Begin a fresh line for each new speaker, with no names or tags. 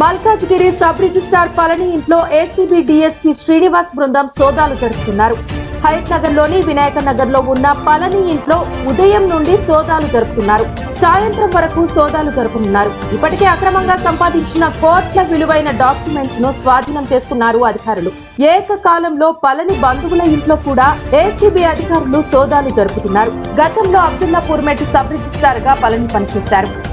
Malkajgiri sub registrar Palani ఇంట్లో ACB DSP Srinivas బృందం సోదాలు జరుపుతున్నారు. హయత్ నగర్లోని వినాయక నగర్లో ఉన్న పళని ఇంట్లో ఉదయం నుండి సోదాలు జరుపుతున్నారు. సాయంత్రం వరకు సోదాలు జరుపుతున్నారు. ఇప్పటికే అక్రమంగా సంపాదించిన కోట్ల విలువైన డాక్యుమెంట్స్ను స్వాధీనం చేసుకున్నారు అధికారులు. ఏకకాలంలో పలని బంధువుల ఇంట్లో కూడా ఏసీబీ అధికారులు సోదాలు జరుపుతున్నారు. గతంలో అబ్దుల్లాపూర్ మెట్ సబ్ రిజిస్ట్రార్గా పలని పనిచేశారు.